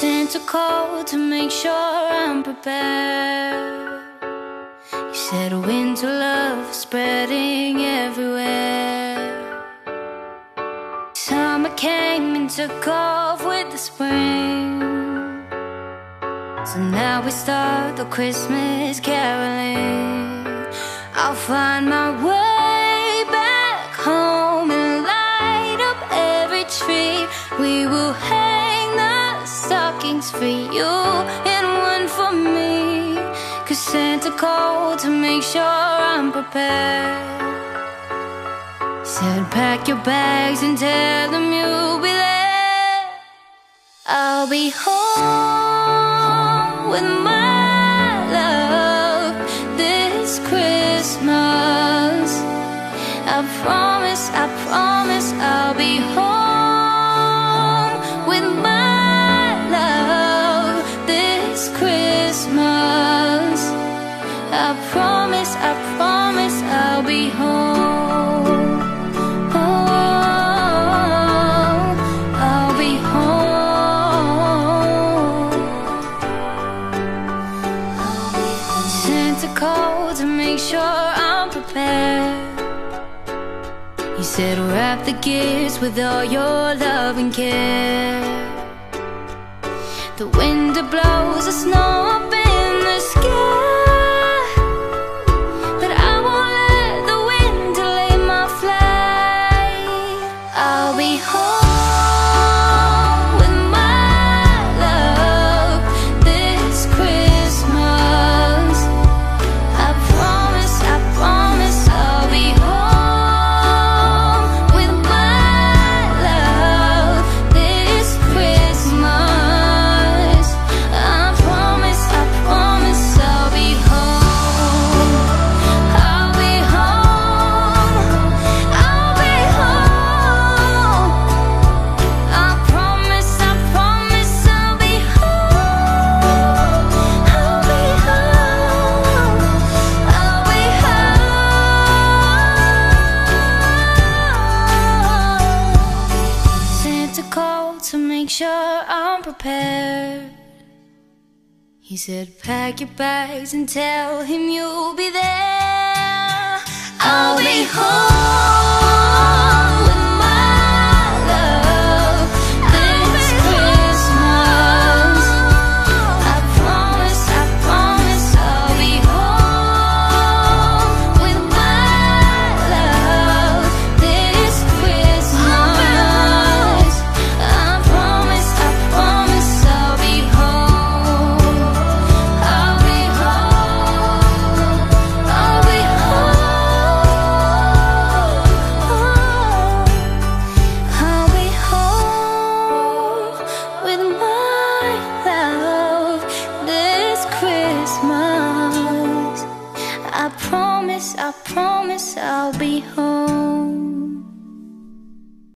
Santa call to make sure I'm prepared. He said winter love spreading everywhere. Summer came and took off with the spring. So now we start the Christmas caroling. I'll find my way back home and light up every tree. We will the for you and one for me. Cause Santa called to make sure I'm prepared. Said pack your bags and tell them you'll be there. I'll be home with my Christmas. I promise, I promise I'll be home. Oh, I'll be home. Santa called to make sure I'm prepared. He said, wrap the gifts with all your love and care. The wind blows the snow sure I'm prepared. He said, pack your bags and tell him you'll be there. I'll be home promise, I promise I'll be home.